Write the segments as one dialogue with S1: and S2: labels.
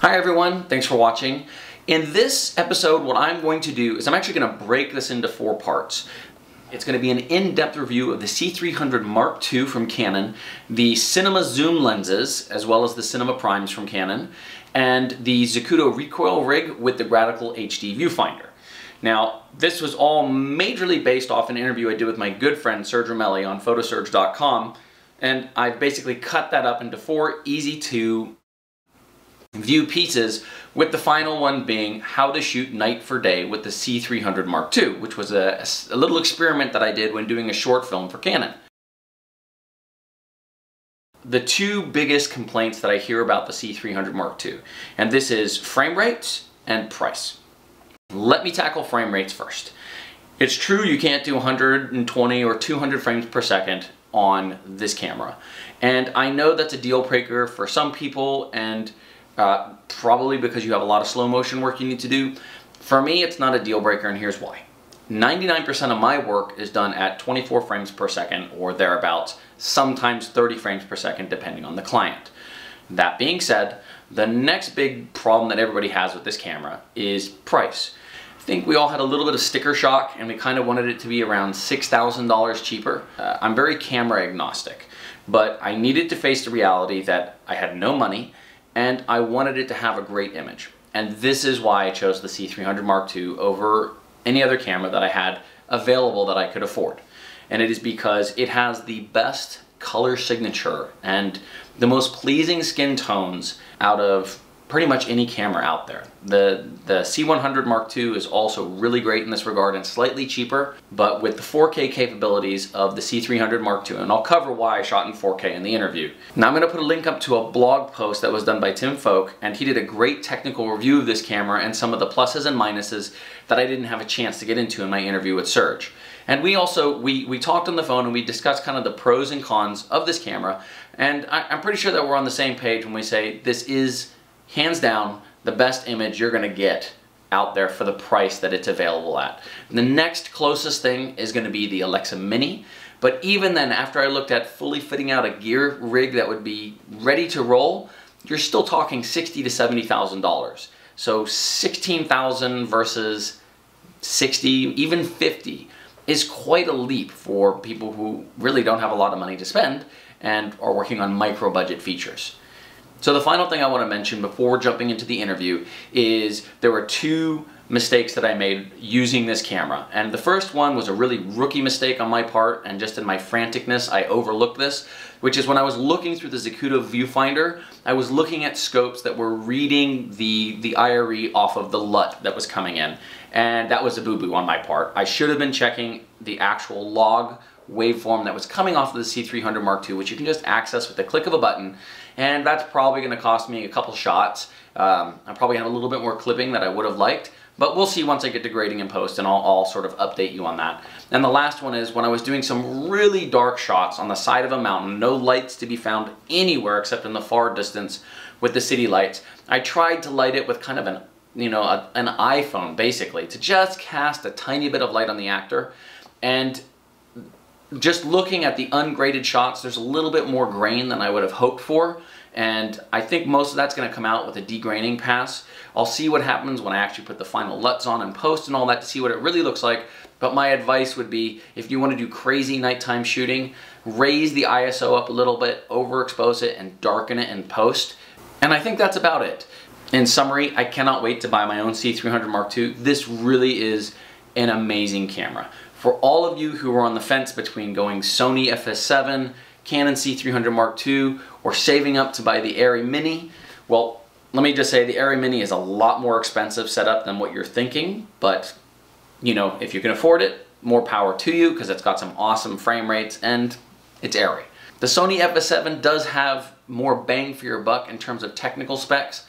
S1: Hi everyone, thanks for watching. In this episode, what I'm going to do is I'm actually going to break this into four parts. It's going to be an in-depth review of the C300 Mark II from Canon, the Cinema Zoom lenses, as well as the Cinema Primes from Canon, and the Zacuto recoil rig with the Gratical HD viewfinder. Now, this was all majorly based off an interview I did with my good friend Serge Ramelli on photoserge.com, and I've basically cut that up into four easy to view pieces, with the final one being how to shoot night for day with the C300 Mark II, which was a, a little experiment that I did when doing a short film for Canon. The two biggest complaints that I hear about the C300 Mark II, and this is frame rates and price. Let me tackle frame rates first. It's true you can't do 120 or 200 frames per second on this camera. And I know that's a deal breaker for some people and uh, probably because you have a lot of slow motion work you need to do. For me, it's not a deal breaker and here's why. 99% of my work is done at 24 frames per second or thereabouts, sometimes 30 frames per second depending on the client. That being said, the next big problem that everybody has with this camera is price. I think we all had a little bit of sticker shock and we kind of wanted it to be around $6,000 cheaper. Uh, I'm very camera agnostic, but I needed to face the reality that I had no money and I wanted it to have a great image. And this is why I chose the C300 Mark II over any other camera that I had available that I could afford. And it is because it has the best color signature and the most pleasing skin tones out of pretty much any camera out there. The, the C100 Mark II is also really great in this regard and slightly cheaper, but with the 4K capabilities of the C300 Mark II, and I'll cover why I shot in 4K in the interview. Now I'm going to put a link up to a blog post that was done by Tim Fok, and he did a great technical review of this camera and some of the pluses and minuses that I didn't have a chance to get into in my interview with Serge. And we also, we, we talked on the phone and we discussed kind of the pros and cons of this camera, and I, I'm pretty sure that we're on the same page when we say this is hands down, the best image you're gonna get out there for the price that it's available at. The next closest thing is gonna be the Alexa Mini, but even then, after I looked at fully fitting out a gear rig that would be ready to roll, you're still talking sixty to $70,000. So 16,000 versus 60, even 50 is quite a leap for people who really don't have a lot of money to spend and are working on micro budget features. So the final thing I want to mention before jumping into the interview is there were two mistakes that I made using this camera. And the first one was a really rookie mistake on my part and just in my franticness I overlooked this, which is when I was looking through the Zacuto viewfinder, I was looking at scopes that were reading the, the IRE off of the LUT that was coming in. And that was a boo-boo on my part. I should have been checking the actual log waveform that was coming off of the C300 Mark II, which you can just access with the click of a button. And that's probably going to cost me a couple shots. Um, I'm probably have a little bit more clipping that I would have liked. But we'll see once I get to grading and post and I'll, I'll, sort of update you on that. And the last one is when I was doing some really dark shots on the side of a mountain, no lights to be found anywhere except in the far distance with the city lights. I tried to light it with kind of an, you know, a, an iPhone basically to just cast a tiny bit of light on the actor. And just looking at the ungraded shots, there's a little bit more grain than I would have hoped for. And I think most of that's going to come out with a degraining pass. I'll see what happens when I actually put the final LUTs on and post and all that to see what it really looks like. But my advice would be, if you want to do crazy nighttime shooting, raise the ISO up a little bit, overexpose it, and darken it in post. And I think that's about it. In summary, I cannot wait to buy my own C300 Mark II. This really is an amazing camera. For all of you who are on the fence between going Sony FS7, Canon C300 Mark II, or saving up to buy the Arri Mini, well, let me just say the Arri Mini is a lot more expensive setup than what you're thinking, but you know, if you can afford it, more power to you because it's got some awesome frame rates and it's Arri. The Sony FS7 does have more bang for your buck in terms of technical specs,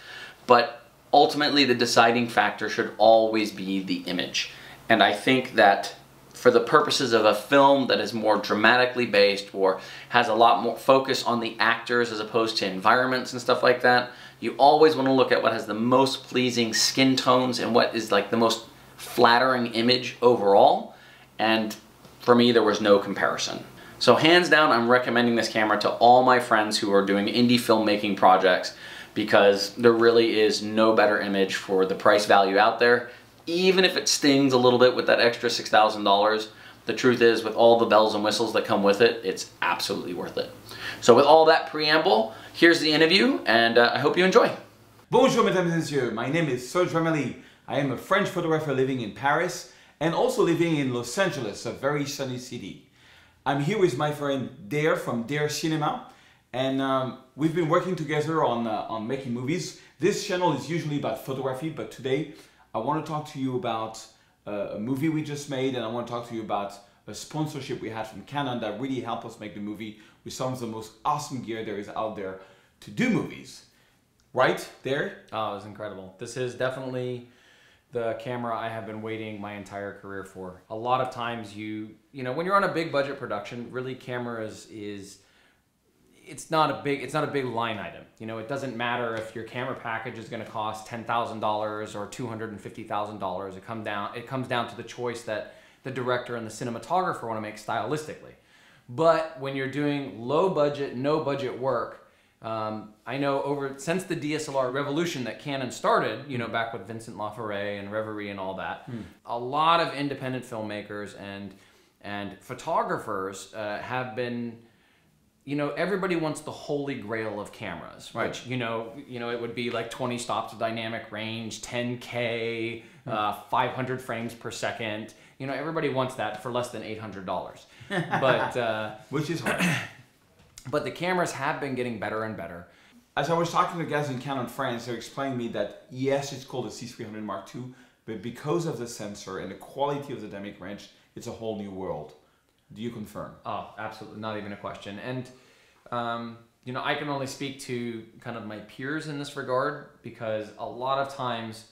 S1: but ultimately the deciding factor should always be the image. And I think that for the purposes of a film that is more dramatically based or has a lot more focus on the actors as opposed to environments and stuff like that, you always want to look at what has the most pleasing skin tones and what is like the most flattering image overall. And for me, there was no comparison. So hands down, I'm recommending this camera to all my friends who are doing indie filmmaking projects
S2: because there really is no better image for the price value out there. Even if it stings a little bit with that extra $6,000, the truth is with all the bells and whistles that come with it, it's absolutely worth it. So with all that preamble, here's the interview and uh, I hope you enjoy.
S3: Bonjour mesdames et messieurs, my name is Serge Ramelli. I am a French photographer living in Paris and also living in Los Angeles, a very sunny city. I'm here with my friend Dare from Dare Cinema and um, we've been working together on, uh, on making movies. This channel is usually about photography, but today I want to talk to you about uh, a movie we just made and I want to talk to you about a sponsorship we had from Canon that really helped us make the movie with some of the most awesome gear there is out there to do movies. Right there?
S1: Oh, it was incredible. This is definitely the camera I have been waiting my entire career for. A lot of times you, you know, when you're on a big budget production, really cameras is it's not a big it's not a big line item. You know, it doesn't matter if your camera package is going to cost ten thousand dollars or two hundred and fifty thousand dollars. It come down it comes down to the choice that the director and the cinematographer want to make stylistically. But when you're doing low budget, no budget work, um, I know over since the DSLR revolution that Canon started, you know, back with Vincent Laforet and Reverie and all that, hmm. a lot of independent filmmakers and and photographers uh, have been you know, everybody wants the holy grail of cameras, right. which, you know, you know, it would be like 20 stops of dynamic range, 10K, mm. uh, 500 frames per second. You know, everybody wants that for less than $800. but, uh,
S3: which is hard.
S1: but the cameras have been getting better and better.
S3: As I was talking to guys in Canon France, they're explaining me that yes, it's called a C300 Mark II, but because of the sensor and the quality of the dynamic range, it's a whole new world. Do you confirm?
S1: Oh, absolutely, not even a question. And um, you know, I can only speak to kind of my peers in this regard because a lot of times,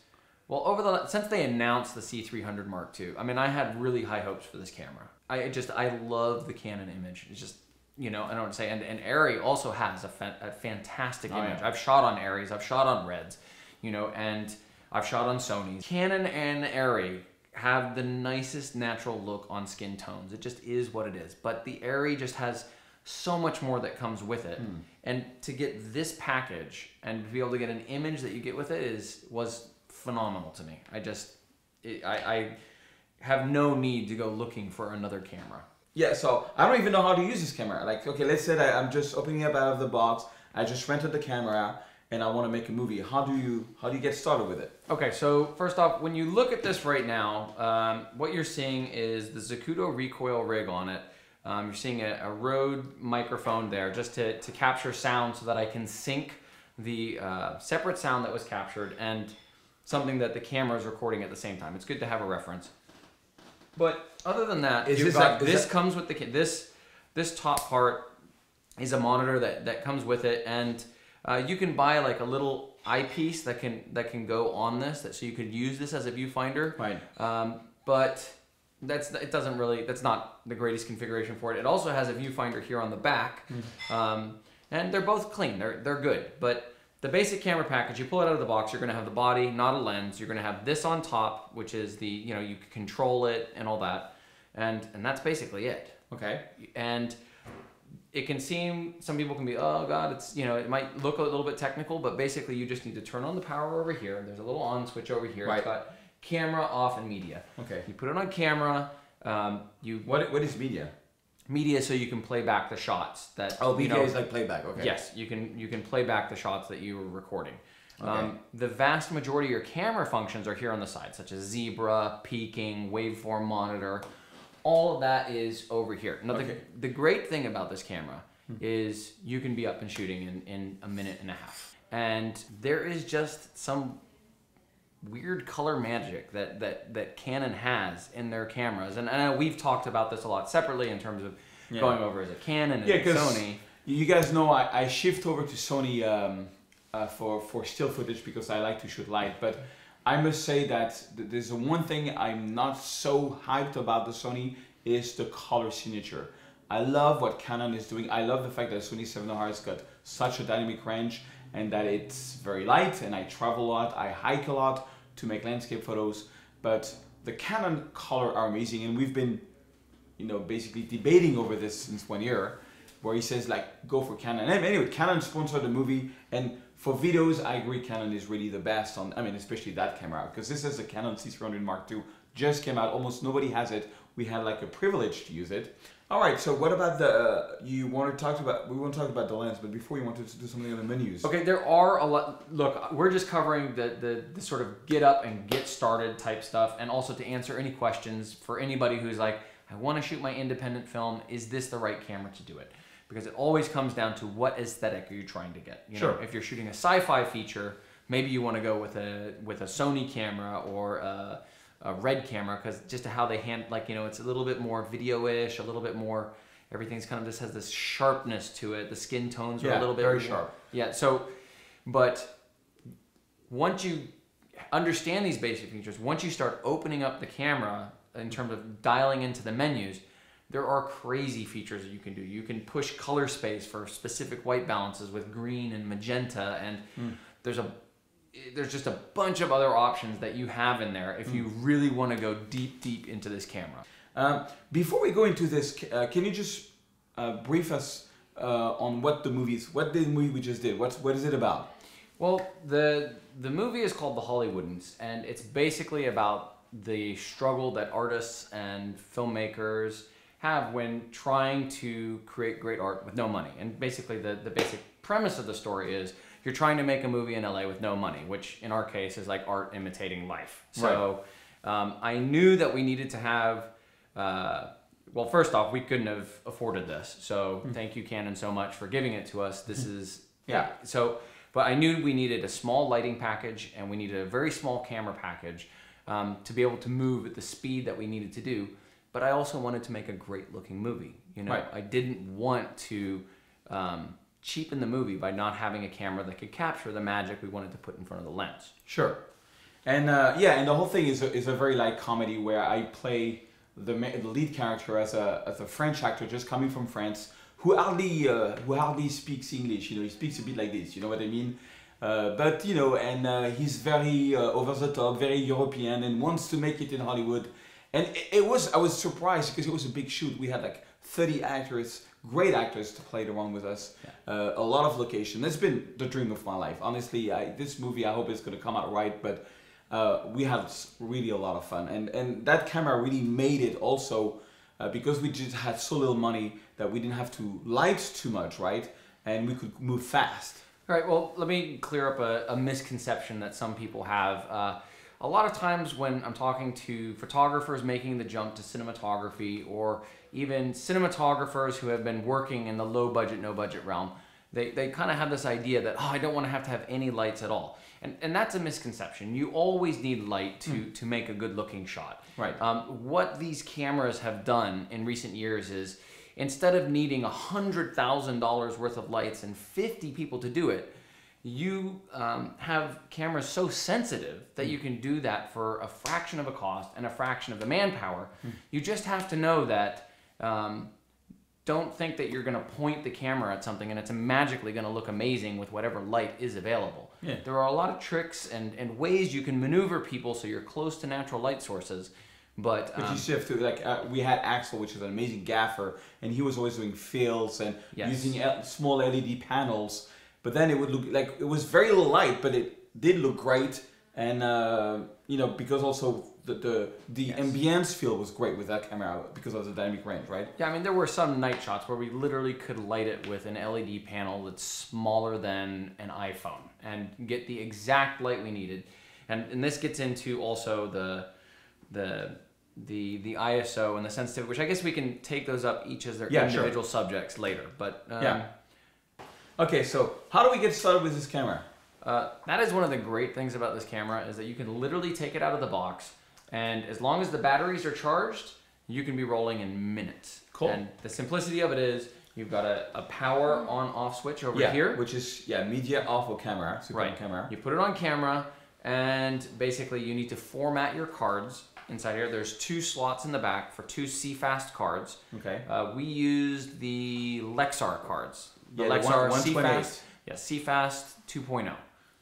S1: well, over the since they announced the C300 Mark II, I mean, I had really high hopes for this camera. I just I love the Canon image. It's just you know I don't want to say and and Arri also has a, fa- a fantastic oh, image. Yeah. I've shot on Arris, I've shot on Reds, you know, and I've shot on Sony's. Canon and Arri have the nicest natural look on skin tones. It just is what it is. But the Arri just has so much more that comes with it. Mm. And to get this package and to be able to get an image that you get with it is was phenomenal to me. I just it, I, I have no need to go looking for another camera.
S3: Yeah, so I don't even know how to use this camera. Like, okay, let's say that I'm just opening it up out of the box. I just rented the camera and I want to make a movie. How do you how do you get started with it?
S1: Okay, so first off, when you look at this right now, um, what you're seeing is the Zacuto recoil rig on it. Um, you're seeing a, a, Rode microphone there just to, to capture sound so that I can sync the uh, separate sound that was captured and something that the camera is recording at the same time. It's good to have a reference. But other than that, is this, got, this that... comes with the this this top part is a monitor that that comes with it and uh, you can buy like a little eyepiece that can that can go on this, that so you could use this as a viewfinder.
S3: Right.
S1: Um, but that's it doesn't really that's not the greatest configuration for it. It also has a viewfinder here on the back, mm. um, and they're both clean. They're they're good, but the basic camera package, you pull it out of the box, you're going to have the body, not a lens. You're going to have this on top, which is the, you know, you control it and all that. And and that's basically it.
S3: Okay.
S1: And it can seem some people can be oh god it's you know it might look a little bit technical but basically you just need to turn on the power over here. There's a little on switch over here.
S3: Right.
S1: it's got camera off and media.
S3: Okay.
S1: You put it on camera um, you
S3: what what is media?
S1: Media so you can play back the shots that
S3: oh media you know, is like playback okay.
S1: Yes you can you can play back the shots that you were recording. Okay. Um, the vast majority of your camera functions are here on the side such as zebra peaking waveform monitor all of that is over here. Now, okay. the, the great thing about this camera hmm. is you can be up and shooting in, in a minute and a half. And there is just some weird color magic that, that, that Canon has in their cameras. And, and we've talked about this a lot separately in terms of yeah. going over as a Canon and yeah, Sony.
S3: You guys know I, I shift over to Sony um, uh, for, for still footage because I like to shoot light. But I must say that there's one thing I'm not so hyped about the Sony is the color signature. I love what Canon is doing. I love the fact that Sony 7R has got such a dynamic range and that it's very light and I travel a lot, I hike a lot to make landscape photos. But the Canon color are amazing and we've been, you know, basically debating over this since one year where he says like, go for Canon. And anyway, Canon sponsored the movie and For videos, I agree Canon is really the best on, I mean, especially that camera, because this is a Canon C300 Mark II, just came out, almost nobody has it. We had like a privilege to use it. All right, so what about the, uh, you want to talk about, we want to talk about the lens, but before you wanted to do something on the menus.
S1: Okay, there are a lot. Look, we're just covering the, the, the sort of get up and get started type stuff, and also to answer any questions for anybody who's like, I want to shoot my independent film. Is this the right camera to do it? Because it always comes down to what aesthetic are you trying to get. You
S3: Sure.
S1: Know, if you're shooting a sci-fi feature, maybe you want to go with a with a Sony camera or a, a red camera because just how they hand like you know it's a little bit more video-ish, a little bit more. Everything's kind of just has this sharpness to it. The skin tones are
S3: Yeah,
S1: a little bit
S3: very
S1: more-
S3: sharp.
S1: Yeah. So, but once you understand these basic features, once you start opening up the camera in terms of dialing into the menus, there are crazy features that you can do. You can push color space for specific white balances with green and magenta, and there's a there's just a bunch of other options that you have in there if you really want to go deep, deep into this camera.
S3: Um, before we go into this, uh, can you just uh, brief us uh, on what the movie is? What the movie we just did? What's what is it about?
S1: Well, the the movie is called The Hollywouldn'ts, and it's basically about the struggle that artists and filmmakers have when trying to create great art with no money. And basically, the, the basic premise of the story is you're trying to make a movie in LA with no money, which in our case is like art imitating life. So um, I knew that we needed to have. Uh, well, first off, we couldn't have afforded this. So thank you, Canon, so much for giving it to us. This is
S3: Yeah.
S1: So, but I knew we needed a small lighting package and we needed a very small camera package um, to be able to move at the speed that we needed to do. But I also wanted to make a great looking movie. You know,
S3: Right.
S1: I didn't want to um, cheapen the movie by not having a camera that could capture the magic we wanted to put in front of the lens.
S3: Sure. And uh, yeah, and the whole thing is a, is a very light comedy where I play the, the lead character as a as a French actor just coming from France who hardly uh, who hardly speaks English. You know, he speaks a bit like this. You know what I mean? Uh, but you know, and uh, he's very uh, over the top, very European, and wants to make it in Hollywood. And it, it was I was surprised because it was a big shoot. We had like 30 actors, great actors to play around with us. Uh, a lot of location. It's been the dream of my life. Honestly, I, this movie I hope it's gonna come out right, but uh, we had really a lot of fun, and and that camera really made it also uh, because we just had so little money that we didn't have to light too much, right? And we could move fast.
S1: All right, well, let me clear up a, a misconception that some people have. A lot of times when I'm talking to photographers making the jump to cinematography or even cinematographers who have been working in the low budget, no budget realm, they, they kind of have this idea that, oh, I don't want to have to have any lights at all. And, and that's a misconception. You always need light to, to make a good looking shot.
S3: Right.
S1: Um, what these cameras have done in recent years is instead of needing $100,000 worth of lights and 50 people to do it, you um, have cameras so sensitive that you can do that for a fraction of a cost and a fraction of the manpower. You just have to know that. Um, don't think that you're going to point the camera at something and it's magically going to look amazing with whatever light is available.
S3: Yeah.
S1: There are a lot of tricks and, and ways you can maneuver people so you're close to natural light sources. But,
S3: But
S1: um,
S3: you still have to like uh, we had Axel, which is an amazing gaffer, and he was always doing fills and
S1: Yes.
S3: using small LED panels. But then it would look like it was very little light, but it did look great. And uh, you know because also the the, the
S1: Yes.
S3: ambience feel was great with that camera because of the dynamic range, right?
S1: Yeah, I mean, there were some night shots where we literally could light it with an LED panel that's smaller than an iPhone and get the exact light we needed. And, and this gets into also the the the the ISO and the sensitivity, which I guess we can take those up each as their
S3: Yeah, sure.
S1: individual subjects later. But um,
S3: Yeah. Okay, so how do we get started with this camera?
S1: Uh, that is one of the great things about this camera is that you can literally take it out of the box, and as long as the batteries are charged, you can be rolling in minutes.
S3: Cool.
S1: And the simplicity of it is you've got a, a power on off switch over
S3: yeah,
S1: here.
S3: which is yeah media off of camera, super
S1: right.
S3: camera.
S1: You put it on camera, and basically you need to format your cards inside here. There's two slots in the back for two CFast cards.
S3: Okay.
S1: Uh, we used the Lexar cards. The
S3: Yeah,
S1: Lexar
S3: one- 128.
S1: CFast. Yeah, CFast 2.0.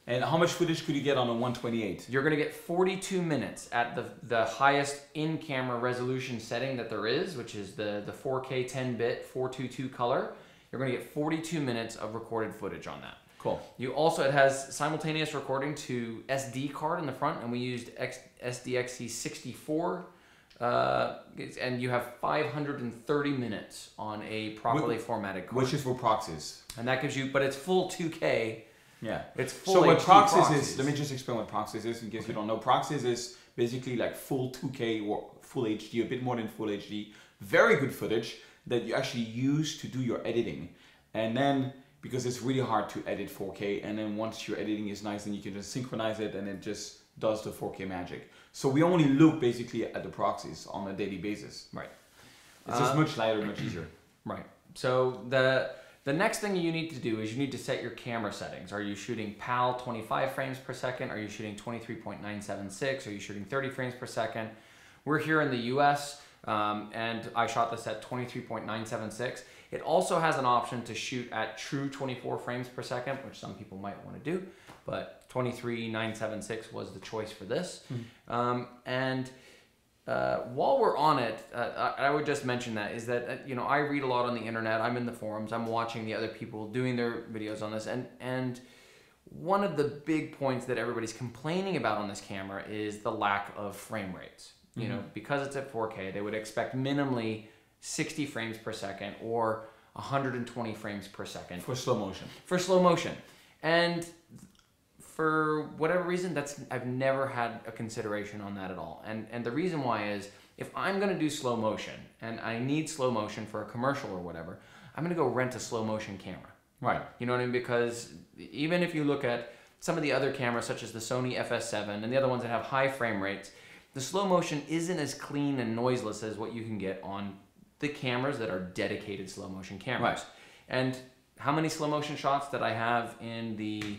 S3: And how much footage could you get on a 128?
S1: You're gonna get 42 minutes at the the highest in-camera resolution setting that there is, which is the the 4K 10-bit 422 color. You're gonna get 42 minutes of recorded footage on that.
S3: Cool.
S1: You also it has simultaneous recording to SD card in the front, and we used X, SDXC64. Uh, and you have 530 minutes on a properly
S3: Wh-
S1: formatted card,
S3: Which is for proxies.
S1: and that gives you. But it's full 2K.
S3: Yeah.
S1: It's full.
S3: So what proxies,
S1: proxies.
S3: is, let me just explain what proxies is in case you don't know. Proxies is basically like full 2K or full HD, a bit more than full HD. Very good footage that you actually use to do your editing. And then, because it's really hard to edit 4K, and then once your editing is nice, then you can just synchronize it and it just does the 4K magic. So we only look basically at the proxies on a daily basis.
S1: Right.
S3: It's just
S1: Uh,
S3: much lighter, much easier.
S1: Right. So the the next thing you need to do is you need to set your camera settings. Are you shooting PAL 25 frames per second? Are you shooting 23.976? Are you shooting 30 frames per second? We're here in the US um, and I shot this at 23.976. It also has an option to shoot at true 24 frames per second, which some people might want to do, but 23.976 was the choice for this. Um, and uh, while we're on it, uh, I, I would just mention that is that uh, you know I read a lot on the internet. I'm in the forums. I'm watching the other people doing their videos on this, and and one of the big points that everybody's complaining about on this camera is the lack of frame rates. You know, because it's at 4K, they would expect minimally 60 frames per second or 120 frames per second
S3: For slow motion.
S1: for slow motion. And for whatever reason, that's I've never had a consideration on that at all. And and the reason why is if I'm gonna do slow motion and I need slow motion for a commercial or whatever, I'm gonna go rent a slow motion camera.
S3: Right.
S1: You know what I mean? Because even if you look at some of the other cameras, such as the Sony FS7 and the other ones that have high frame rates, the slow motion isn't as clean and noiseless as what you can get on the cameras that are dedicated slow motion cameras.
S3: Right.
S1: And how many slow motion shots did I have in the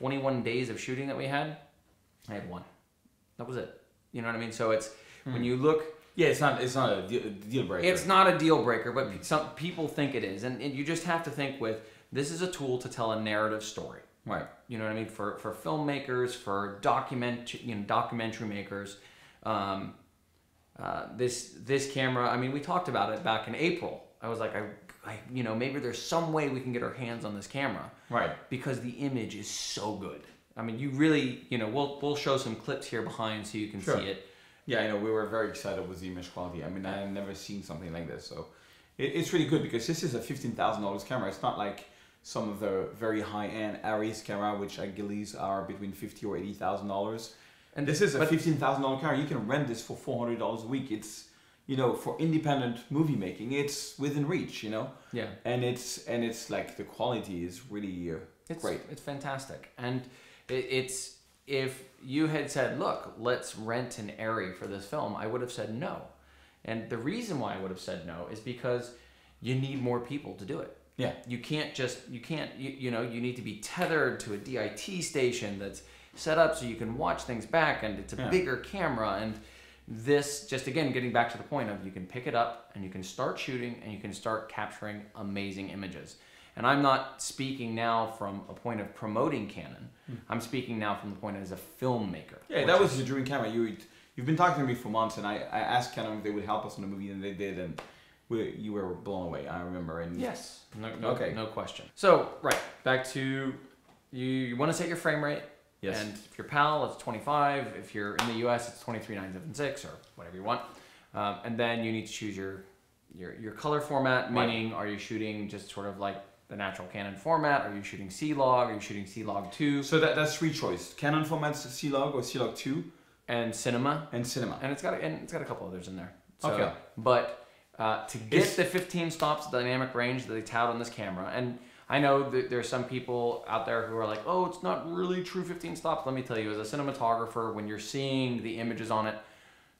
S1: 21 days of shooting that we had? I had one. That was it. You know what I mean? So it's when you look
S3: Yeah, it's not it's not a deal, deal breaker.
S1: it's not a deal breaker, but some people think it is, and, and you just have to think with this is a tool to tell a narrative story.
S3: right.
S1: You know what I mean? For for filmmakers, for document you know documentary makers, um, uh, this this camera. I mean, we talked about it back in April. I was like, I, I you know maybe there's some way we can get our hands on this camera
S3: Right.
S1: because the image is so good. I mean, you really you know we'll we'll show some clips here behind so you can
S3: Sure.
S1: see it.
S3: Yeah, I know. We were very excited with the image quality. I mean, I had never seen something like this, so it, it's really good because this is a fifteen thousand dollars camera. It's not like some of the very high end Arris camera, which I believe are between fifty or eighty thousand dollars. And this is a fifteen thousand dollar camera. You can rent this for four hundred dollars a week. It's you know for independent movie making, it's within reach. You know,
S1: Yeah.
S3: and it's and it's like the quality is really uh,
S1: It's
S3: great.
S1: It's fantastic, and it, it's if you had said, "Look, let's rent an Arri for this film," I would have said no, and the reason why I would have said no is because you need more people to do it.
S3: Yeah.
S1: You can't just you can't you, you know you need to be tethered to a DIT station that's set up so you can watch things back, and it's a
S3: Yeah.
S1: bigger camera and. This just again getting back to the point of you can pick it up and you can start shooting and you can start capturing amazing images. And I'm not speaking now from a point of promoting Canon. I'm speaking now from the point as a filmmaker.
S3: Hmm. Yeah,
S1: that
S3: that
S1: is-
S3: was your dream camera. You you've been talking to me for months, and I, I asked Canon if they would help us in the movie, and they did, and we, you were blown away. I remember. And
S1: Yes. No, no,
S3: Okay.
S1: no question. So, right, back to you, you want to set your frame rate.
S3: Yes.
S1: And if you're PAL, it's 25. If you're in the US, it's 23976 or whatever you want. Um, and then you need to choose your your, your color format,
S3: Right.
S1: meaning are you shooting just sort of like the natural Canon format? Are you shooting C-Log? Are you shooting C-Log 2?
S3: So that, that's three choice: Canon formats, C-Log or C-Log two,
S1: And Cinema?
S3: and Cinema.
S1: and it's got a, and it's got a couple others in there. So,
S3: Okay.
S1: But uh, to get
S3: It's-
S1: the 15 stops dynamic range that they tout on this camera, and I know that there's some people out there who are like, oh, it's not really true 15 stops. Let me tell you, as a cinematographer, when you're seeing the images on it,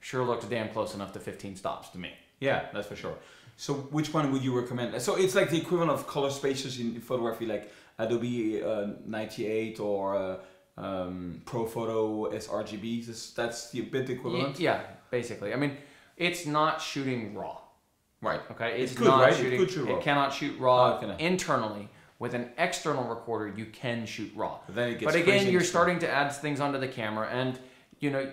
S1: sure looks damn close enough to 15 stops to me.
S3: Yeah, that's for sure. So which one would you recommend? So it's like the equivalent of color spaces in photography, like Adobe uh, 98 or uh, um, ProPhoto sRGB. This- That's the bit equivalent.
S1: Yeah, basically. I mean, it's not shooting raw.
S3: Right.
S1: Okay, it's,
S3: It's good,
S1: not
S3: right?
S1: Shooting.
S3: good shoot raw.
S1: It cannot shoot raw
S3: Oh, okay.
S1: internally. With an external recorder, you can shoot raw.
S3: But then it gets
S1: But again, you're starting to add things onto the camera, and you know,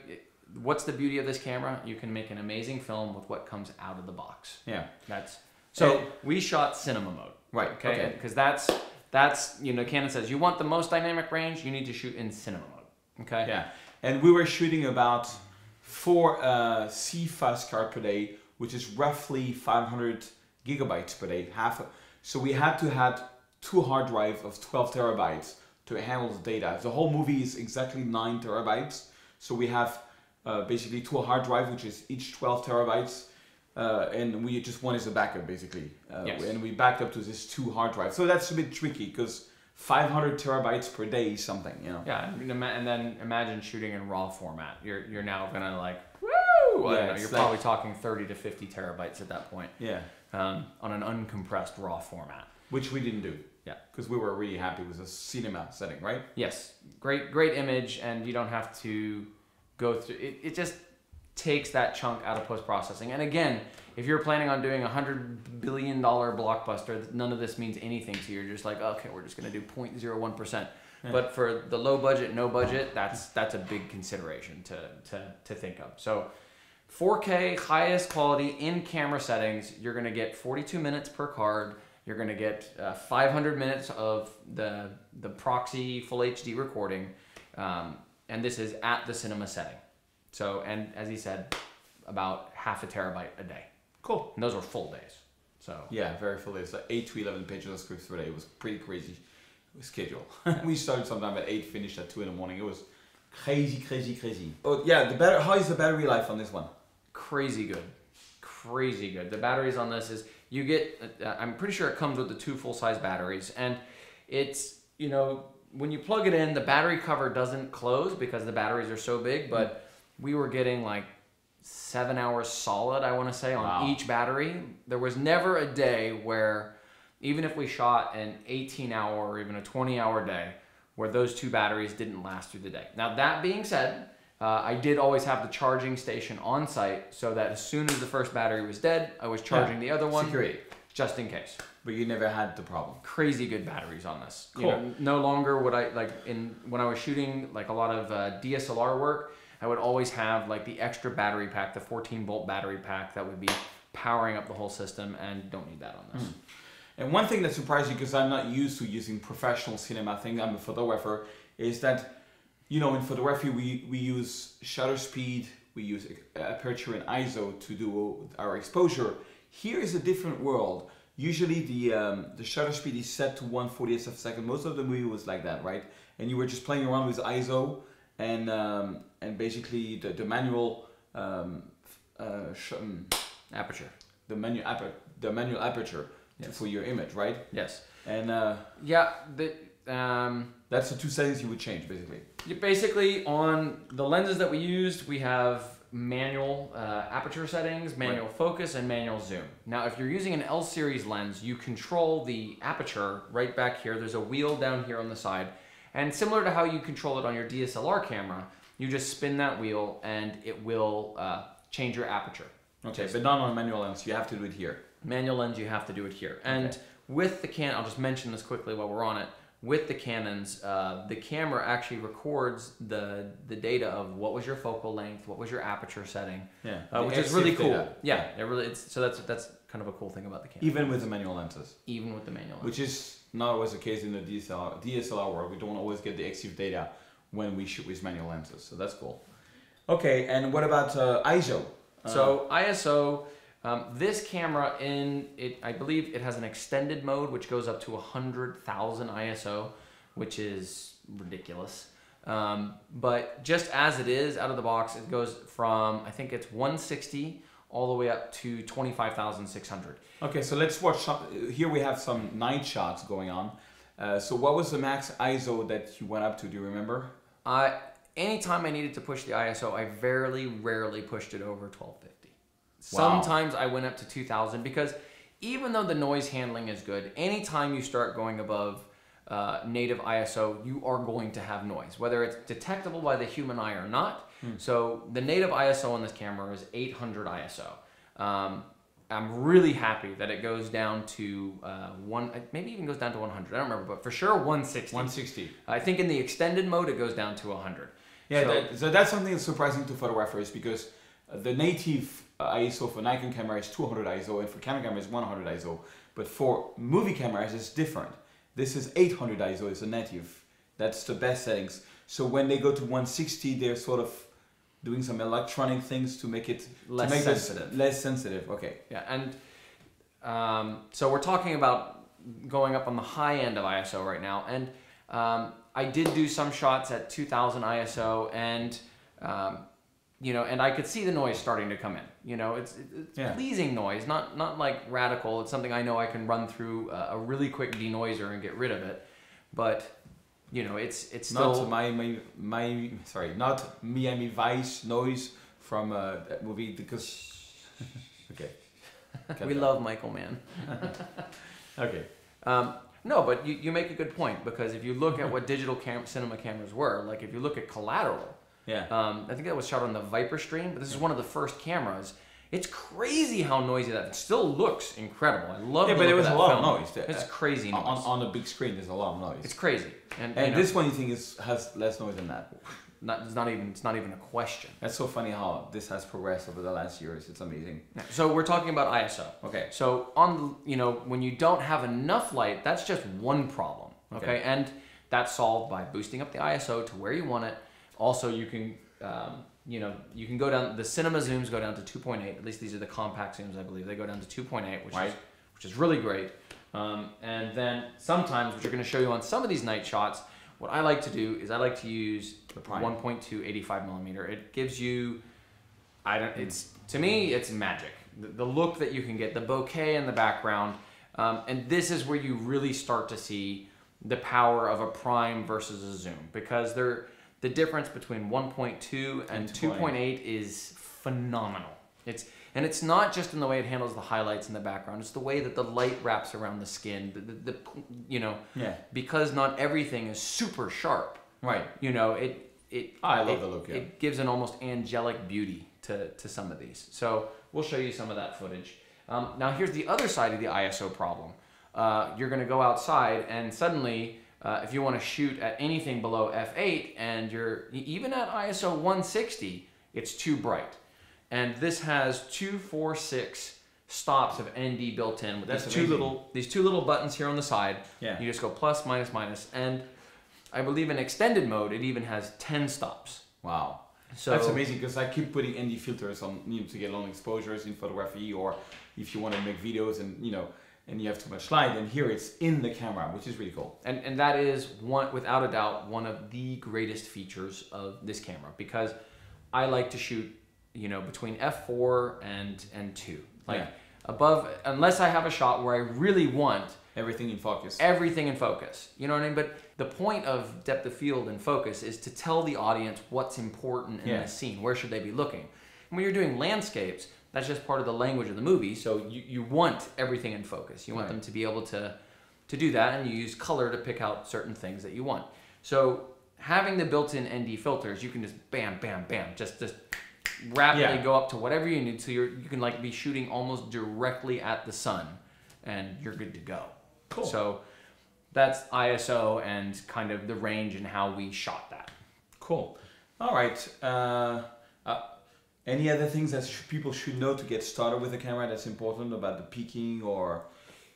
S1: what's the beauty of this camera? You can make an amazing film with what comes out of the box.
S3: Yeah.
S1: That's so we shot cinema mode.
S3: Right,
S1: Okay.
S3: okay.
S1: Because that's That's you know Canon says you want the most dynamic range, you need to shoot in cinema mode. Okay.
S3: Yeah, and we were shooting about four uh, C fast card per day, which is roughly 500 gigabytes per day. Half. So we had to have two hard drives of 12 terabytes to handle the data. The whole movie is exactly nine terabytes. So we have uh, basically two hard drive, which is each 12 terabytes. Uh, and we just one is a backup basically, uh,
S1: Yes.
S3: and we backed up to this two hard drive. So that's a bit tricky because 500 terabytes per day is something, you know.
S1: Yeah, and then imagine shooting in RAW format. You're you're now gonna like woo.
S3: Yeah,
S1: know, you're
S3: like-
S1: probably talking 30 to 50 terabytes at that point
S3: Yeah,
S1: um, on an uncompressed RAW format.
S3: which we didn't do.
S1: Yeah.
S3: because we were really happy with the cinema setting, right?
S1: Yes, great great image, and you don't have to go through. It, it just takes that chunk out of post processing. And again, if you're planning on doing a hundred billion dollar blockbuster, none of this means anything to you. You're just like, okay, we're just gonna do 0.01 percent.
S3: Yeah.
S1: But for the low budget, no budget, that's that's a big consideration to to to think of. So. 4K, highest quality in camera settings, you're gonna get 42 minutes per card. You're gonna get uh, 500 minutes of the the proxy full HD recording, um, and this is at the cinema setting. So, and as he said, about half a terabyte a day.
S3: Cool.
S1: And those are full days. So
S3: Yeah, very full. days. like eight to eleven pages of scripts per day. It was pretty crazy schedule. we started sometime at eight, finished at two in the morning. It was crazy, crazy, crazy. Oh yeah, the better. How is the battery life on this one?
S1: crazy good, crazy good. The batteries on this is you get. Uh, I'm pretty sure it comes with the two full size batteries, and it's you know when you plug it in, the battery cover doesn't close because the batteries are so big. But we were getting like seven hours solid. I want to say on
S3: Wow.
S1: each battery. There was never a day where even if we shot an 18 hour or even a 20 hour day where those two batteries didn't last through the day. Now, that being said, uh, I did always have the charging station on site so that as soon as the first battery was dead, I was charging the other one
S3: Security.
S1: just in case.
S3: But you never had the problem.
S1: Crazy good batteries on this. You
S3: Cool.
S1: know, no longer would I like in when I was shooting like a lot of uh, DSLR work, I would always have like the extra battery pack, the 14 volt battery pack that would be powering up the whole system, and don't need that on this.
S3: And one thing that surprised me, because I'm not used to using professional cinema thing, I'm a photographer, is that, you know, in photography we, we use shutter speed, we use aperture and ISO to do our exposure. Here is a different world. Usually the um, the shutter speed is set to 1/40th of a second. Most of the movie was like that, right? And you were just playing around with ISO and um, and basically the, the manual um, uh, um,
S1: Aperture.
S3: the manual aper- the manual aperture to-
S1: Yes.
S3: for your image, right?
S1: Yes.
S3: And uh,
S1: Yeah. The um.
S3: that's the two settings you would change, basically.
S1: Basically on the lenses that we used, we have manual uh, aperture settings, manual focus, and manual zoom. Now, if you're using an L series lens, you control the aperture right back here. There's a wheel down here on the side, and similar to how you control it on your DSLR camera, you just spin that wheel and it will uh, change your aperture.
S3: Okay, but not on manual lens. You have to do it here.
S1: Manual lens, you have to do it here. And
S3: Okay.
S1: with the can, I'll just mention this quickly while we're on it. With the Canons, uh, the camera actually records the the data of what was your focal length, what was your aperture setting,
S3: Yeah,
S1: uh, which is really cool.
S3: data.
S1: Yeah, it really. It's so that's that's kind of a cool thing about the camera,
S3: Even with the manual lenses,
S1: even with the manual. Lens.
S3: which is not always the case in the DSLR DSLR world. We don't always get the EXIF data when we shoot with manual lenses, so that's cool. Okay, and what about uh, ISO?
S1: So ISO, um, this camera in it, I believe it has an extended mode which goes up to hundred thousand ISO, which is ridiculous. Um, but just as it is out of the box, it goes from I think it's 160 all the way up to 25,600.
S3: Okay, so let's watch. Some, here we have some night shots going on. Uh, so what was the max ISO that you went up to? Do you remember?
S1: I anytime I needed to push the ISO, I very rarely pushed it over 1250.
S3: Wow.
S1: Sometimes I went up to 2000 because even though the noise handling is good, anytime you start going above uh, native ISO, you are going to have noise, whether it's detectable by the human eye or not. So the native ISO on this camera is 800 ISO. Um, I'm really happy that it goes down to uh, one, maybe even goes down to 100. I don't remember, but for sure 160.
S3: 160.
S1: I think in the extended mode it goes down to 100.
S3: Yeah,
S1: So-
S3: that, so that's something that's surprising to photographers because uh, the native uh, ISO for Nikon camera is 200 ISO and for Canon camera is 100 ISO. But for movie cameras, it's different. This is 800 ISO is a native. That's the best settings. So when they go to 160, they're sort of doing some electronic things to make it
S1: Less
S3: make
S1: sensitive.
S3: less sensitive. Okay.
S1: Yeah, and um, so we're talking about going up on the high end of ISO right now, and um, I did do some shots at 2000 ISO, and um, you know, and I could see the noise starting to come in. You know, it's, it's
S3: Yeah.
S1: pleasing noise, not not like radical. It's something I know I can run through a, a really quick denoiser and get rid of it, but you know, it's it's
S3: Not
S1: still
S3: my, my my sorry, not Miami Vice noise from uh, that movie because okay.
S1: We
S3: that.
S1: love Michael Mann.
S3: Okay.
S1: Um, no, but you, you make a good point because if you look at what digital cam- cinema cameras were, like if you look at Collateral,
S3: Yeah.
S1: um, I think that was shot on the Viper Stream, but this is one of the first cameras. It's crazy how noisy that. It still looks incredible. I love.
S3: It.
S1: Yeah,
S3: but there was a lot of noise.
S1: It's crazy noise.
S3: on, on the big screen, there's a lot of noise.
S1: it's crazy, and, you know,
S3: this one you think is has less noise than that.
S1: not, it's not even it's not even a question.
S3: That's so funny how this has progressed over the last years. It's amazing.
S1: So we're talking about ISO.
S3: Okay.
S1: So on the- you know when you don't have enough light, that's just one problem. Okay,
S3: Okay.
S1: and that's solved by boosting up the ISO to where you want it. Also, you can um, you know you can go down the cinema zooms go down to 2.8. At least these are the compact zooms, I believe. They go down to 2.8, which is which is really great. Um, and then sometimes, which we're going to show you on some of these night shots, what I like to do is I like to use
S3: The prime.
S1: 1.2 85 millimeter. It gives you I don't. It's to me, it's magic. The, the look that you can get, the bokeh in the background, um, and this is where you really start to see the power of a prime versus a zoom because they're the difference between 1.2 and
S3: And
S1: 2.8 is phenomenal. It's and it's not just in the way it handles the highlights in the background. It's the way that the light wraps around the skin. The, the, the you know
S3: Yeah.
S1: because not everything is super sharp.
S3: Right.
S1: You know it. It,
S3: I love
S1: it-
S3: the look, yeah.
S1: It gives an almost angelic beauty to, to some of these. So we'll show you some of that footage. Um, now here's the other side of the ISO problem. Uh, you're going to go outside and suddenly, uh, if you want to shoot at anything below f8 and you're even at ISO 160, it's too bright. And this has two, four, six stops of ND built in with
S3: That's
S1: these two
S3: amazing.
S1: little these two little buttons here on the side.
S3: Yeah.
S1: You just go plus, minus, minus, and I believe in extended mode it even has 10 stops.
S3: Wow.
S1: So
S3: That's amazing because I keep putting ND filters on you know, to get long exposures in photography, or if you want to make videos and you know, and you have too much light. And here it's in the camera, which is really cool.
S1: And, and that is one, without a doubt, one of the greatest features of this camera because I like to shoot, you know, between f4 and and two, like
S3: Yeah.
S1: above, unless I have a shot where I really want
S3: Everything in focus.
S1: everything in focus. You know what I mean? But the point of depth of field and focus is to tell the audience what's important in
S3: Yeah.
S1: the scene. Where should they be looking? And when you're doing landscapes, that's just part of the language of the movie. So you, you want everything in focus. You want
S3: Right.
S1: them to be able to to do that, and you use color to pick out certain things that you want. So having the built-in ND filters, you can just bam, bam, bam, just just rapidly
S3: Yeah.
S1: go up to whatever you need. So you're you can like be shooting almost directly at the sun, and you're good to go.
S3: Cool.
S1: So that's ISO and kind of the range and how we shot that.
S3: Cool. All right. Uh, uh, any other things that sh- people should know to get started with a camera that's important about the peaking or,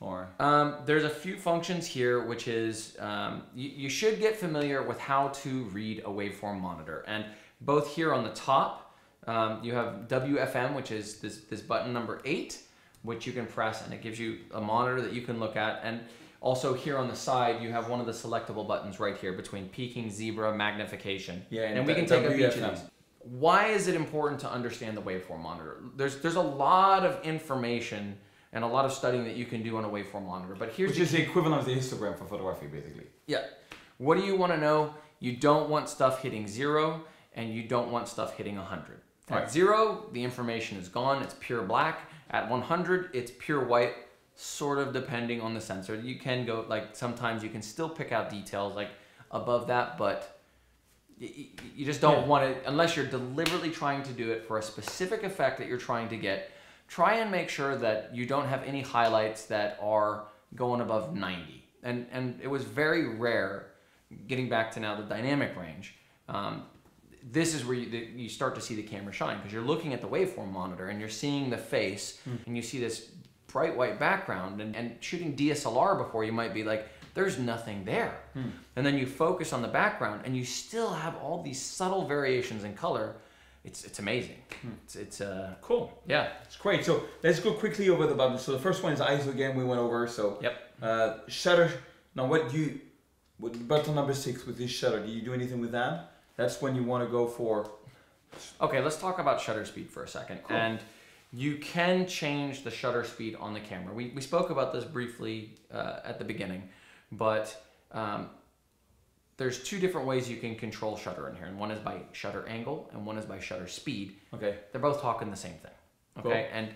S3: or
S1: Um, there's a few functions here, which is um, you, you should get familiar with how to read a waveform monitor. And both here on the top, um, you have WFM, which is this, this button number eight, which you can press and it gives you a monitor that you can look at. And also here on the side, you have one of the selectable buttons right here between peaking, zebra, magnification.
S3: Yeah, and
S1: and we can take up each of these. Why is it important to understand the waveform monitor? There's there's a lot of information and a lot of studying that you can do on a waveform monitor. But here's
S3: which
S1: the
S3: is the equivalent of the histogram for photography, basically.
S1: yeah. What do you want to know? You don't want stuff hitting zero, and you don't want stuff hitting 100. At
S3: Right.
S1: zero, the information is gone, it's pure black. At 100, it's pure white, sort of depending on the sensor. You can go, like, sometimes you can still pick out details, like, above that, but you just don't
S3: Yeah.
S1: want it, unless you're deliberately trying to do it for a specific effect that you're trying to get. Try and make sure that you don't have any highlights that are going above 90. And, and it was very rare, getting back to now the dynamic range. Um, this is where you, the, you start to see the camera shine because you're looking at the waveform monitor and you're seeing the face and you see this bright white background and, and shooting DSLR before you might be like there's nothing there. And then you focus on the background and you still have all these subtle variations in color. It's it's amazing. It's it's uh
S3: Cool.
S1: yeah.
S3: It's great. So let's go quickly over the buttons. So the first one is ISO again. We went over. So
S1: Yep.
S3: Uh, shutter. Now, what do you? What button number six with this shutter? Do you do anything with that? That's when you want to go for.
S1: Okay, let's talk about shutter speed for a second.
S3: Cool.
S1: And you can change the shutter speed on the camera. We, we spoke about this briefly uh, at the beginning, but um, there's two different ways you can control shutter in here. And one is by shutter angle and one is by shutter speed.
S3: Okay.
S1: They're both talking the same thing. Okay, and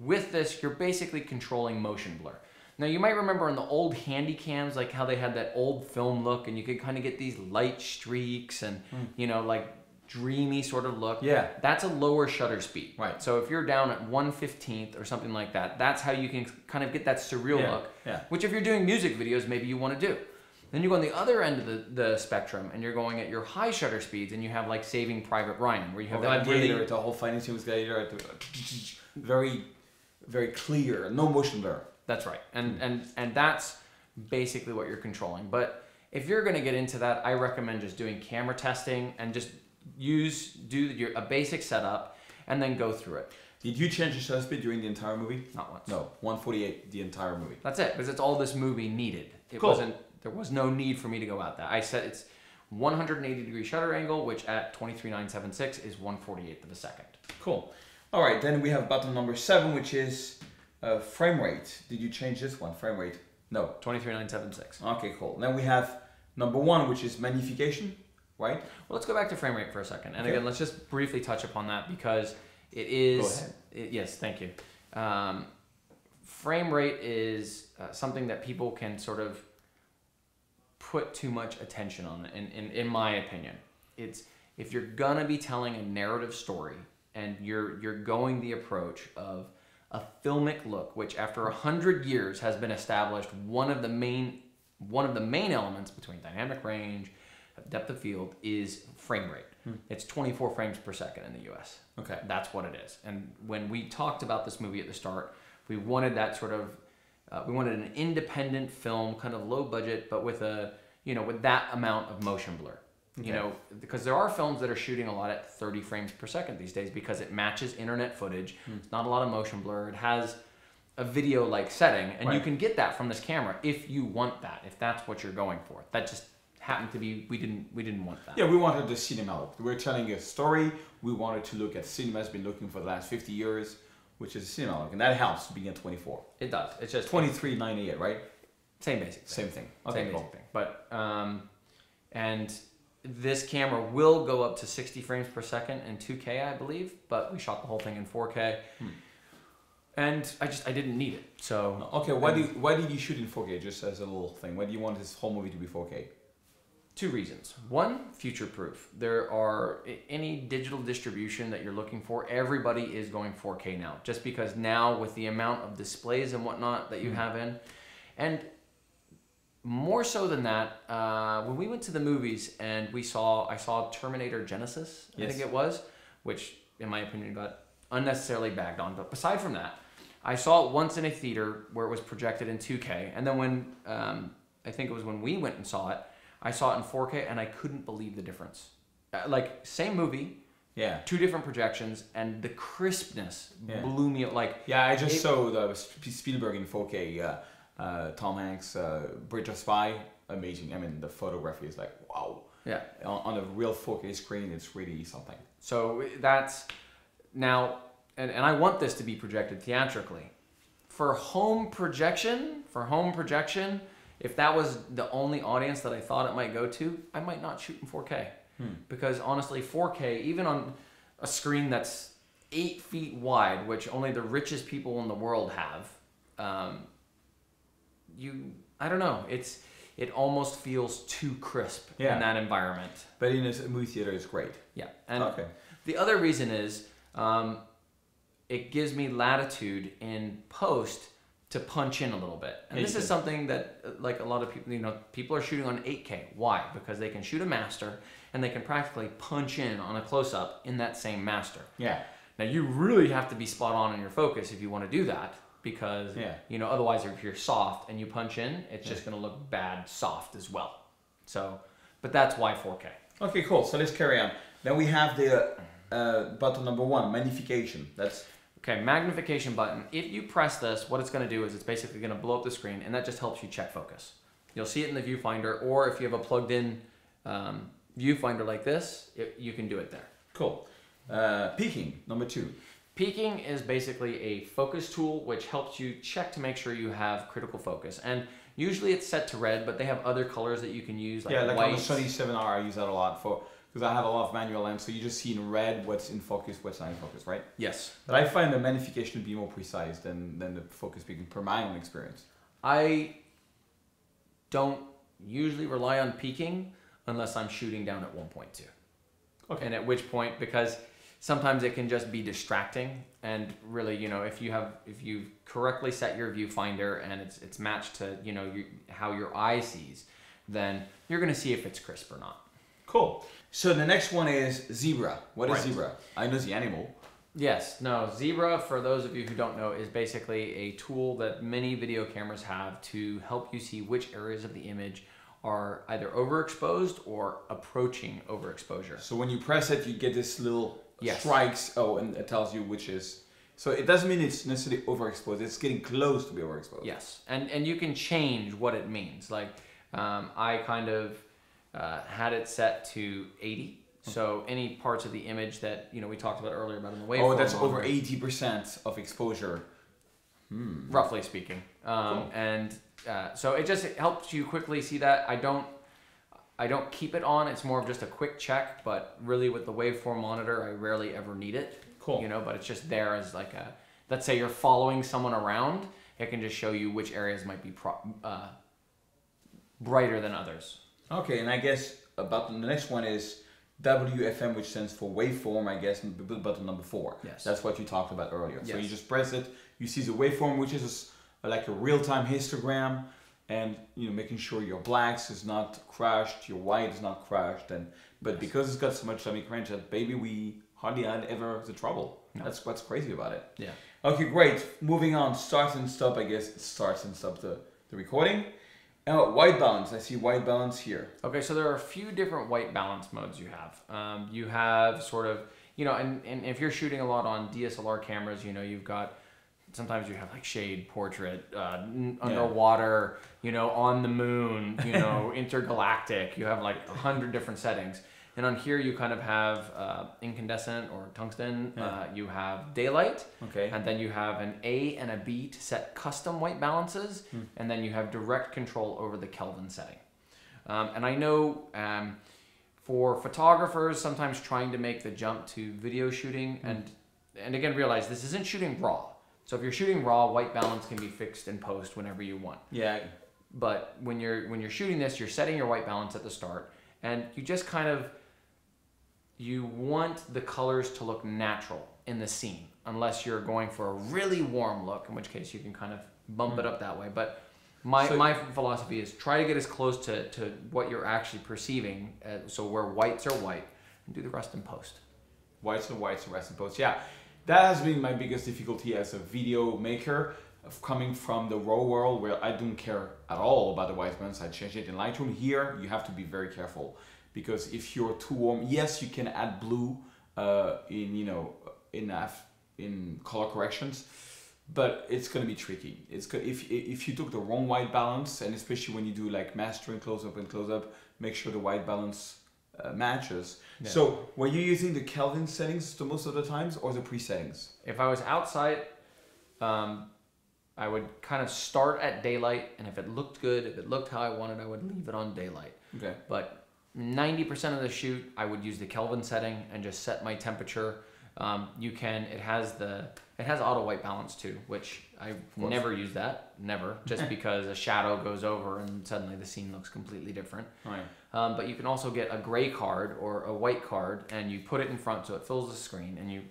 S1: with this, you're basically controlling motion blur. Now you might remember in the old handy cams, like how they had that old film look, and you could kind of get these light streaks and you know like dreamy sort of look.
S3: Yeah.
S1: that's a lower shutter speed.
S3: Right.
S1: So if you're down at one fifteenth or something like that, that's how you can kind of get that surreal
S3: Yeah,
S1: look.
S3: yeah.
S1: Which if you're doing music videos, maybe you want to do. Then you go on the other end of the, the spectrum, and you're going at your high shutter speeds, and you have like Saving Private Ryan, where you have that
S3: Gladiator,
S1: really
S3: the whole financing with Gladiator, very, very clear, no motion blur.
S1: That's right, and hmm. and and that's basically what you're controlling. But if you're going to get into that, I recommend just doing camera testing and just use do your a basic setup and then go through it.
S3: Did you change the shutter speed during the entire movie?
S1: Not once.
S3: No, 148 the entire movie.
S1: That's it, because it's all this movie needed. It
S3: Cool.
S1: wasn't. There was no need for me to go out that. I said it's 180 degree shutter angle, which at 23976 is 148th of a second.
S3: Cool. All right, then we have button number seven, which is uh, frame rate. Did you change this one? Frame rate? No.
S1: 23976.
S3: Okay, cool. Then we have number one, which is magnification, right?
S1: Well, let's go back to frame rate for a second. And
S3: Okay.
S1: again, let's just briefly touch upon that because it is.
S3: Go ahead.
S1: it- yes, thank you. Um, frame rate is uh, something that people can sort of put too much attention on, in, in, in my opinion. It's if you're gonna be telling a narrative story and you're you're going the approach of a filmic look, which after a hundred years has been established one of the main one of the main elements between dynamic range, depth of field is frame rate. It's 24 frames per second in the US.
S3: Okay.
S1: That's what it is. And when we talked about this movie at the start, we wanted that sort of, uh, we wanted an independent film, kind of low budget, but with a, you know, with that amount of motion blur. You know, because there are films that are shooting a lot at 30 frames per second these days because it matches internet footage. It's not a lot of motion blur. It has a video like setting, and you can get that from this camera if you want that, if that's what you're going for. That just happened to be we didn't we didn't want that.
S3: Yeah, we wanted the cinema look. We're telling a story. We wanted to look at cinema's been looking for the last 50 years, which is cinema look, and that helps being at 24.
S1: It does. It's just
S3: 2398, right?
S1: same basic. Thing.
S3: Same thing.
S1: Same
S3: Okay,
S1: basic thing. But um, and this camera will go up to 60 frames per second in 2K, I believe. But we shot the whole thing in 4K,
S3: Hmm.
S1: and I just I didn't need it. So
S3: Okay, why did why did you shoot in 4K? Just as a little thing, why do you want this whole movie to be 4K?
S1: Two reasons. One, future proof. There are any digital distribution that you're looking for, everybody is going 4K now. Just because now with the amount of displays and whatnot that you
S3: Mm.
S1: have in, and more so than that, uh, when we went to the movies and we saw, I saw Terminator Genisys, I
S3: Yes.
S1: think it was, which in my opinion got unnecessarily bagged on. But aside from that, I saw it once in a theater where it was projected in 2K, and then when um, I think it was when we went and saw it, I saw it in 4K, and I couldn't believe the difference. Uh, like same movie,
S3: Yeah.
S1: two different projections, and the crispness
S3: Yeah.
S1: blew me. Like
S3: Yeah, I just
S1: It-
S3: saw the Sp- Spielberg in 4K. Uh, uh, Tom Hanks, uh, Bridge of Spy, amazing. I mean, the photography is like wow.
S1: yeah,
S3: On, on a real 4K screen, it's really something.
S1: So that's now, and, and I want this to be projected theatrically. For home projection, for home projection, if that was the only audience that I thought it might go to, I might not shoot in 4K. Because honestly, 4K, even on a screen that's eight feet wide, which only the richest people in the world have, um, you, I don't know, it's, it almost feels too crisp
S3: Yeah.
S1: in that environment.
S3: But in a movie theater, it's great.
S1: Yeah, and
S3: Okay.
S1: the other reason is um, it gives me latitude in post to punch in a little bit, and
S3: Yeah,
S1: this is something that like a lot of people, you know, people are shooting on 8K. Why? Because they can shoot a master and they can practically punch in on a close up in that same master.
S3: Yeah.
S1: Now you really have to be spot on in your focus if you want to do that. because
S3: Yeah.
S1: you know otherwise if you're soft and you punch in, it's just going to look bad soft as well. So, but that's why 4K.
S3: Okay, cool. So let's carry on. Then we have the uh, button number one, magnification. That's
S1: Okay, magnification button. If you press this, what it's going to do is it's basically going to blow up the screen, and that just helps you check focus. You'll see it in the viewfinder, or if you have a plugged-in um, viewfinder like this, it, you can do it there.
S3: cool. Uh, peaking, number two.
S1: Peaking is basically a focus tool which helps you check to make sure you have critical focus. And usually it's set to red, but they have other colors that you can use, like
S3: yeah, like
S1: white.
S3: on the Sony 7R, I use that a lot for because I have a lot of manual lens, so you just see in red what's in focus, what's not in focus, right?
S1: Yes.
S3: But I find the magnification to be more precise than, than the focus peaking per my own experience.
S1: I don't usually rely on peaking unless I'm shooting down at 1.2.
S3: Okay.
S1: And at which point, because sometimes it can just be distracting, and really, you know, if you have if you've correctly set your viewfinder and it's it's matched to you know you, how your eye sees, then you're gonna see if it's crisp or not.
S3: Cool. So the next one is zebra. What is
S1: Right.
S3: zebra? I know the animal.
S1: Yes, no, Zebra, for those of you who don't know, is basically a tool that many video cameras have to help you see which areas of the image are either overexposed or approaching overexposure.
S3: So when you press it, you get this little
S1: Yes.
S3: strikes. Oh, and it tells you which is. So it doesn't mean it's necessarily overexposed. It's getting close to be overexposed.
S1: Yes, and and you can change what it means. Like um, I kind of uh, had it set to 80. So any parts of the image that you know we talked about earlier about in the waveform.
S3: Oh, that's over eighty percent of exposure.
S1: roughly speaking. Um,
S3: Cool.
S1: And uh, so it just helps you quickly see that. I don't. I don't keep it on. It's more of just a quick check, but really with the waveform monitor, I rarely ever need it.
S3: Cool.
S1: You know, but it's just there as like a. Let's say you're following someone around, it can just show you which areas might be pro- uh, brighter than others.
S3: Okay, and I guess about the next one is WFM, which stands for waveform. I guess button number four.
S1: Yes.
S3: That's what you talked about earlier.
S1: Yes.
S3: So you just press it. You see the waveform, which is a like a real-time histogram, and you know making sure your blacks is not crashed, your white is not crashed, and but because it's got so much dynamic range, that baby we hardly had ever the trouble.
S1: No.
S3: That's what's crazy about it.
S1: Yeah.
S3: Okay, great. Moving on. Start and stop. I guess starts and stop the, the recording. Uh, white balance. I see white balance here.
S1: Okay, so there are a few different white balance modes you have. Um, you have sort of, you know, and, and if you're shooting a lot on DSLR cameras, you know, you've got, sometimes you have like shade, portrait, uh, n-
S3: Yeah.
S1: underwater, you know, on the moon, you know, intergalactic. You have like a hundred different settings. And on here, you kind of have uh, incandescent or tungsten.
S3: Yeah.
S1: Uh, you have daylight.
S3: Okay.
S1: And then you have an A and a B to set custom white balances,
S3: Hmm.
S1: and then you have direct control over the Kelvin setting. Um, and I know um, for photographers, sometimes trying to make the jump to video shooting,
S3: Hmm.
S1: and and again realize this isn't shooting raw. So if you're shooting raw, white balance can be fixed in post whenever you want.
S3: Yeah.
S1: But when you're when you're shooting this, you're setting your white balance at the start, and you just kind of you want the colors to look natural in the scene, unless you're going for a really warm look, in which case you can kind of bump it up that way. But my,
S3: So-
S1: my philosophy is try to get as close to, to what you're actually perceiving, uh, so where whites are white, and do the rest in post.
S3: Whites and whites and rest and post. Yeah. That has been my biggest difficulty as a video maker of coming from the raw world where I don't care at all about the white balance. I change it in Lightroom. Here, you have to be very careful because if you're too warm, yes, you can add blue uh, in, you know, in, af- in color corrections, but it's gonna be tricky. It's go- if if you took the wrong white balance, and especially when you do like mastering close up and close up, make sure the white balance uh, matches.
S1: Yeah.
S3: So were you using the Kelvin settings the most of the times or the pre-settings?
S1: If I was outside, um, I would kind of start at daylight, and if it looked good, if it looked how I wanted, I would leave it on daylight.
S3: Okay.
S1: But 90% of the shoot, I would use the Kelvin setting and just set my temperature. Um, you can, it has the, it has auto white balance too, which I never use that, never, just because a shadow goes over and suddenly the scene looks completely different.
S3: Right.
S1: Um, but you can also get a gray card or a white card and you put it in front so it fills the screen and you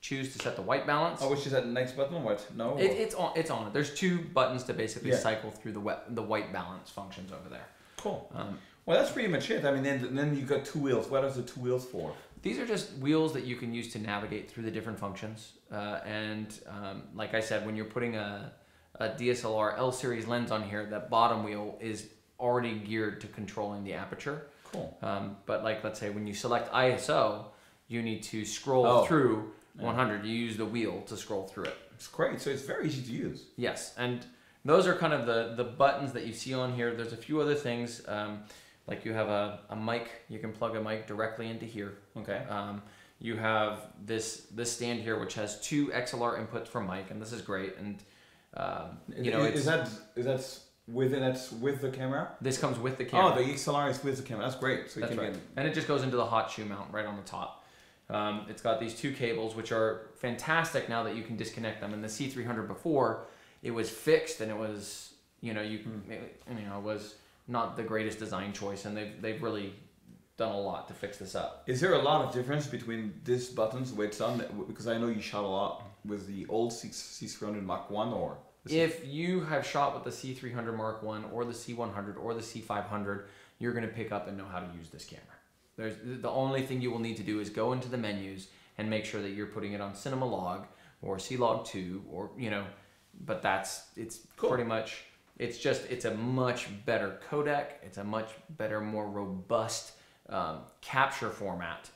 S1: choose to set the white balance.
S3: Oh, which is that next button? What? No.
S1: It, it's on. It's on. There's two buttons to basically
S3: Yeah.
S1: cycle through the wet, the white balance functions over there.
S3: cool.
S1: Um,
S3: Well, that's pretty much it. I mean, then then you got two wheels. What are the two wheels for?
S1: these are just wheels that you can use to navigate through the different functions. Uh, and um, like I said, when you're putting a a DSLR L series lens on here, that bottom wheel is already geared to controlling the aperture.
S3: Cool.
S1: Um, but like, let's say when you select ISO, you need to scroll
S3: Oh.
S1: through 100. You use the wheel to scroll through it.
S3: It's great. So it's very easy to use.
S1: Yes, and those are kind of the the buttons that you see on here. There's a few other things, um, like you have a, a mic. You can plug a mic directly into here.
S3: Okay.
S1: Um, you have this this stand here, which has two XLR inputs for mic, and this is great. And um, you know,
S3: is,
S1: it's,
S3: is that is that within that's with the camera?
S1: this comes with the camera.
S3: Oh, the XLR is with the camera. That's great. So you
S1: That's
S3: can
S1: right.
S3: get
S1: And it just goes into the hot shoe mount right on the top. Um, it's got these two cables, which are fantastic now that you can disconnect them. And the C300 before, it was fixed and it was, you know, you,
S3: Hmm.
S1: it, you know, it was not the greatest design choice. And they've, they've really done a lot to fix this up.
S3: Is there a lot of difference between this buttons, the it's on? Because I know you shot a lot with the old C C300 Mark One or.
S1: If you have shot with the C300 Mark One or the C100 or the C500, you're going to pick up and know how to use this camera. There's the only thing you will need to do is go into the menus and make sure that you're putting it on Cinema Log or C Log 2 or you know, but that's it's
S3: Cool.
S1: pretty much it's just it's a much better codec. It's a much better, more robust um, capture format.